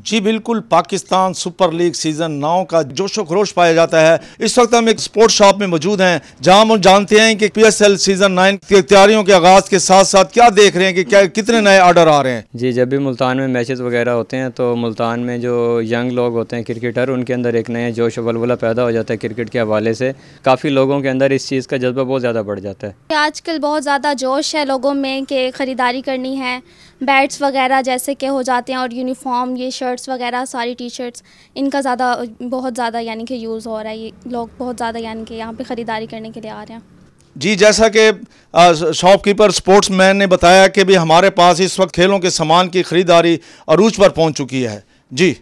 जी बिल्कुल Pakistan super league season नौ का जोशो खरोश पाया जाता है। इस वक्त हम एक स्पोर्ट्स शॉप में मौजूद हैं जहाँ हम जानते हैं कि पीएसएल सीज़न नाइन की तैयारियों के आगाज़ के साथ साथ क्या देख रहे हैं कि क्या कितने नए ऑर्डर आ रहे हैं? जी जब भी मुल्तान में मैचेस वगैरह होते हैं तो मुल्तान में जो यंग लोग होते हैं क्रिकेटर उनके अंदर एक नया जोश वलवला पैदा हो जाता है क्रिकेट के हवाले से। काफ़ी लोगों के अंदर इस चीज़ का जज्बा बहुत ज़्यादा बढ़ जाता है। आजकल बहुत ज़्यादा जोश है लोगों में कि ख़रीदारी करनी है। बैट्स वगैरह जैसे कि हो जाते हैं और यूनिफॉर्म ये शर्ट्स वगैरह, सारी टी शर्ट्स इनका ज़्यादा, बहुत ज़्यादा यानी कि यूज़ हो रहा है, ये लोग बहुत ज़्यादा यानी कि यहाँ पे ख़रीदारी करने के लिए आ रहे हैं। जी, जैसा कि शॉपकीपर स्पोर्ट्स मैन ने बताया कि भी हमारे पास इस वक्त खेलों के सामान की ख़रीदारी अरूज पर पहुँच चुकी है। जी।